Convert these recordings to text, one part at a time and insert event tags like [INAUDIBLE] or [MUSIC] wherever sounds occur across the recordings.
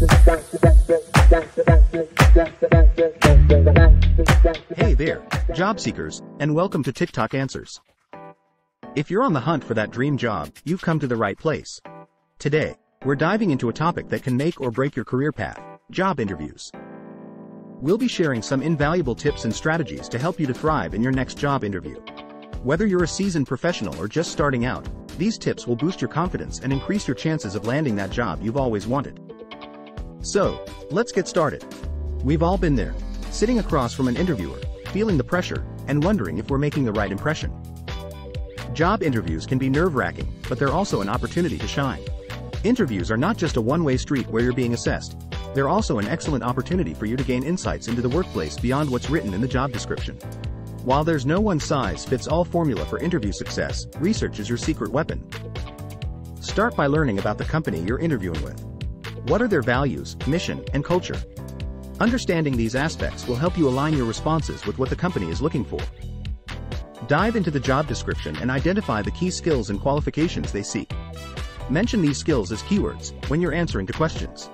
Hey there, job seekers, and welcome to Tick-Talk Answers. If you're on the hunt for that dream job, you've come to the right place. Today, we're diving into a topic that can make or break your career path, job interviews. We'll be sharing some invaluable tips and strategies to help you to thrive in your next job interview. Whether you're a seasoned professional or just starting out, these tips will boost your confidence and increase your chances of landing that job you've always wanted. So, let's get started. We've all been there, sitting across from an interviewer, feeling the pressure, and wondering if we're making the right impression. Job interviews can be nerve-wracking, but they're also an opportunity to shine. Interviews are not just a one-way street where you're being assessed. They're also an excellent opportunity for you to gain insights into the workplace beyond what's written in the job description. While there's no one-size-fits-all formula for interview success, research is your secret weapon. Start by learning about the company you're interviewing with. What are their values, mission, and culture? Understanding these aspects will help you align your responses with what the company is looking for. Dive into the job description and identify the key skills and qualifications they seek. Mention these skills as keywords when you're answering to questions.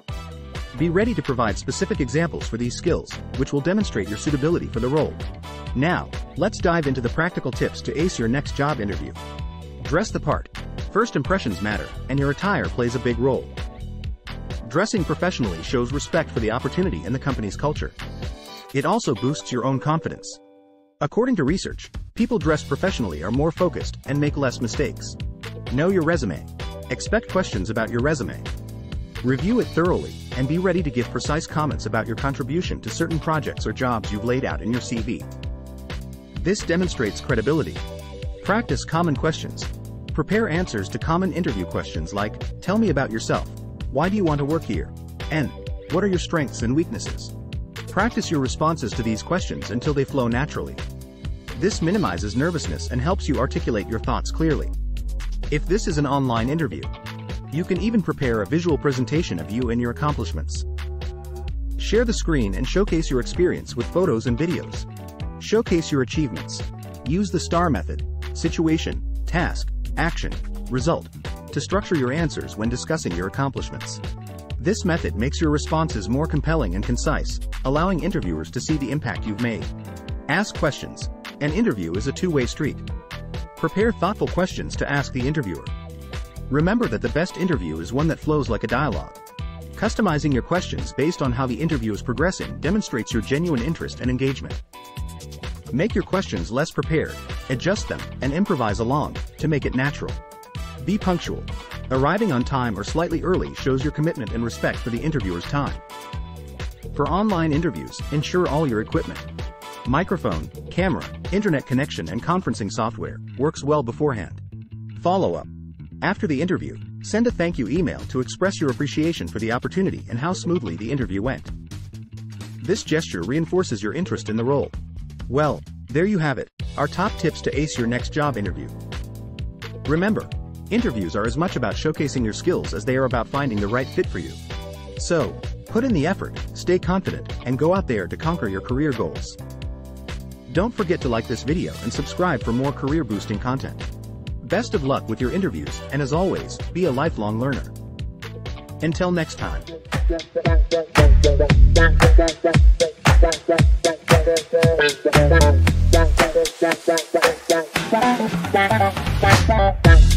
Be ready to provide specific examples for these skills, which will demonstrate your suitability for the role. Now, let's dive into the practical tips to ace your next job interview. Dress the part. First impressions matter, and your attire plays a big role. Dressing professionally shows respect for the opportunity and the company's culture. It also boosts your own confidence. According to research, people dressed professionally are more focused and make less mistakes. Know your resume. Expect questions about your resume. Review it thoroughly and be ready to give precise comments about your contribution to certain projects or jobs you've laid out in your CV. This demonstrates credibility. Practice common questions. Prepare answers to common interview questions like, tell me about yourself. Why do you want to work here? And, what are your strengths and weaknesses? Practice your responses to these questions until they flow naturally. This minimizes nervousness and helps you articulate your thoughts clearly. If this is an online interview, you can even prepare a visual presentation of you and your accomplishments. Share the screen and showcase your experience with photos and videos. Showcase your achievements. Use the STAR method, situation, task, action, result, to structure your answers when discussing your accomplishments. This method makes your responses more compelling and concise, allowing interviewers to see the impact you've made. Ask questions. An interview is a two-way street. Prepare thoughtful questions to ask the interviewer. Remember that the best interview is one that flows like a dialogue. Customizing your questions based on how the interview is progressing demonstrates your genuine interest and engagement. Make your questions less prepared, adjust them, and improvise along to make it natural. Be punctual. Arriving on time or slightly early shows your commitment and respect for the interviewer's time. For online interviews, ensure all your equipment, microphone, camera, internet connection and conferencing software works well beforehand. Follow up. After the interview, send a thank you email to express your appreciation for the opportunity and how smoothly the interview went. This gesture reinforces your interest in the role. Well, there you have it, our top tips to ace your next job interview. Remember, Interviews are as much about showcasing your skills as they are about finding the right fit for you. So, put in the effort, stay confident, and go out there to conquer your career goals. Don't forget to like this video and subscribe for more career boosting content. Best of luck with your interviews, and as always, be a lifelong learner. Until next time. [LAUGHS]